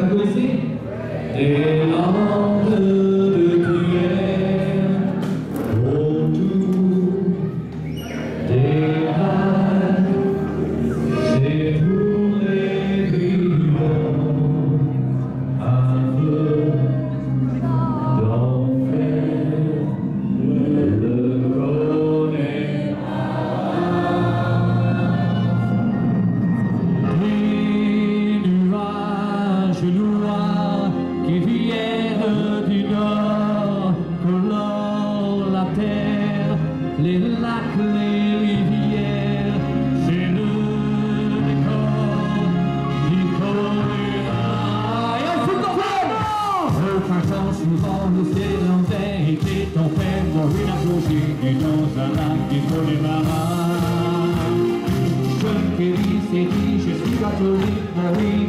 But we. nous sait l'envers et puis ton père une apogée du dans un lac du des marins. Je guéris, c'est dit, je suis ah oui,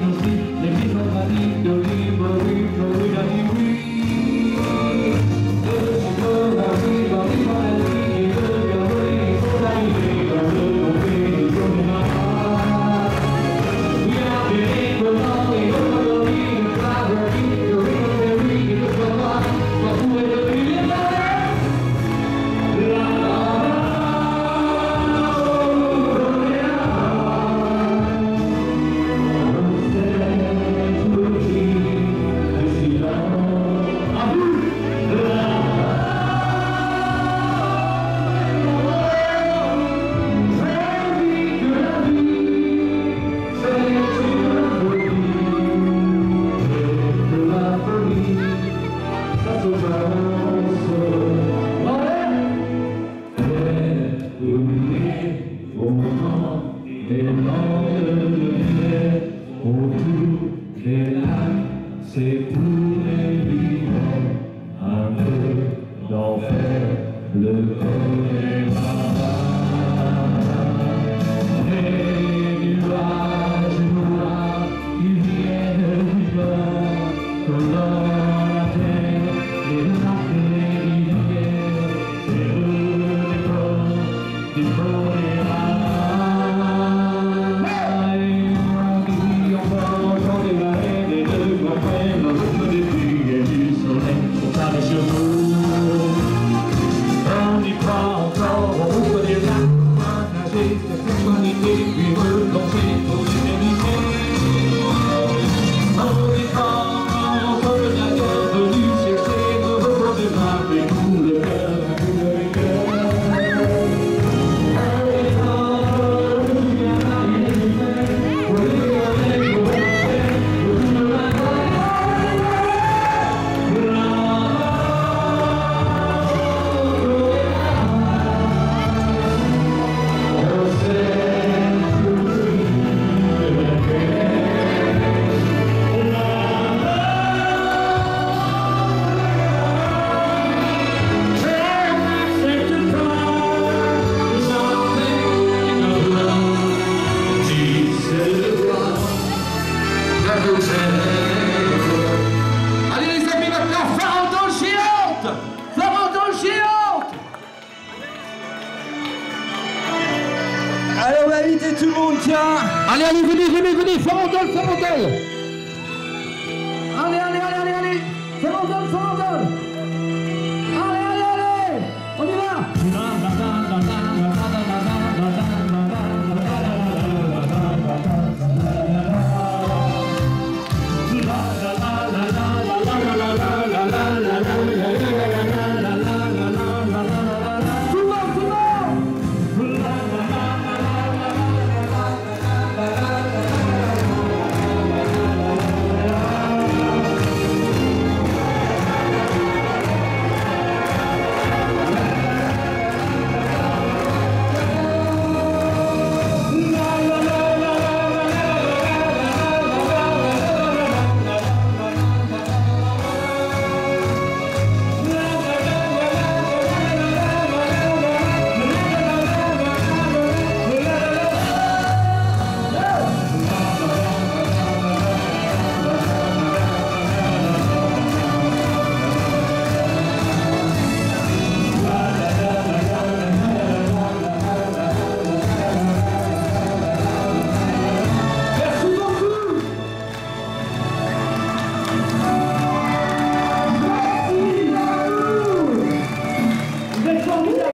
Le Allez, allez, venez, venez, venez, Ferrandol, Ferrandol. Allez, allez, allez, allez, allez. Ferrandol, Ferrandol.